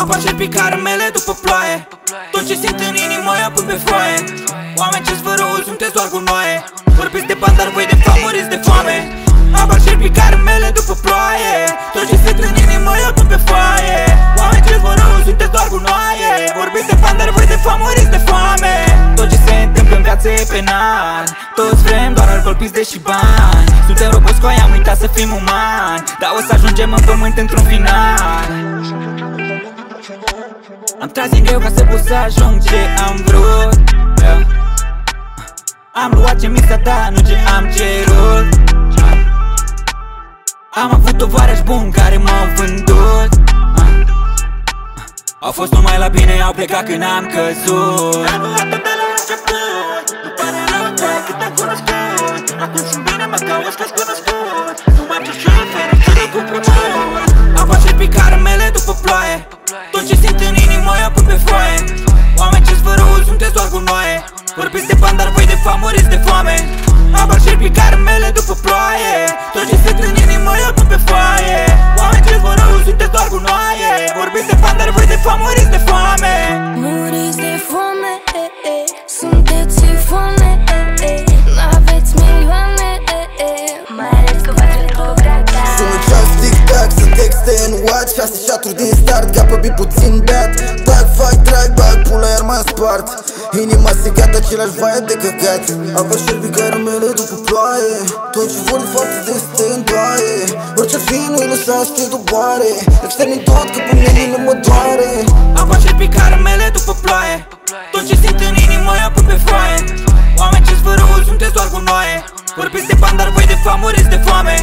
Apa și picarmele după ploaie. Tot ce simt în inimă eu pun pe foaie. Oameni ce-ți vă rău, sunteți doar gunoaie. Vorbiți de bani, dar voi de fapt muriți de foame. Apa și picarmele după ploaie. Tot ce simt în inimă eu pun pe foaie. Oameni ce-ți vă rău, sunteți doar gunoaie. Vorbiți de bani, dar voi de fapt muriți de foame. Tot ce se întâmplă în viață e penal. Toți vrem doar al de și bani. Suntem roboți cu aia, am uitat să fim umani. Dar o să ajungem în pământ într-un final am tras din greu ca să pot să ajung ce am vrut yeah. Am luat ce mi s-a dat, nu ce am cerut. Am avut tovarăși buni care m-au vândut. Au fost numai la bine, au plecat când am căzut. Am luat de la început Nu pare rău de cât te cunoscut. Acum sunt bine, mă cauți că-ți cunoscut. Nu mai ce și fericire cu promut Am face picară mele după ploaie. Tot ce simt în inimă eu pun pe foaie. Oameni ce-ți vă rău, sunteți doar gunoaie. Vorbiți de bani, dar voi de fapt muriți de foame. Abar și picare mele după ploaie. Tot ce simt în inimă eu pun pe foaie. Oameni ce-ți vă rău, sunteți doar gunoaie. Vorbiți de bani, dar voi de fapt muriți de foame. Muriți de foame, e, e. sunteți foame, e, e. N-aveți milioane, e, e. mai ales că v-ați retrogradat Sună ceas tic-tac, sunt texte în watch Șase șaturi din start, ca pe puțin beat spart Inima se gata, același vaie de căcat. Apă șerbi caramele după ploaie. Tot ce vor de fapt de este în doaie Orice fi nu-i lăsa să te doboare. Extermin tot că pe mine nu mă doare. Apa și picare mele după ploaie. Tot ce simt în inimă eu pun pe foaie. Oameni ce-ți vă rău, sunteți doar gunoaie. Vorbiți de bani, dar voi de fapt muriți de foame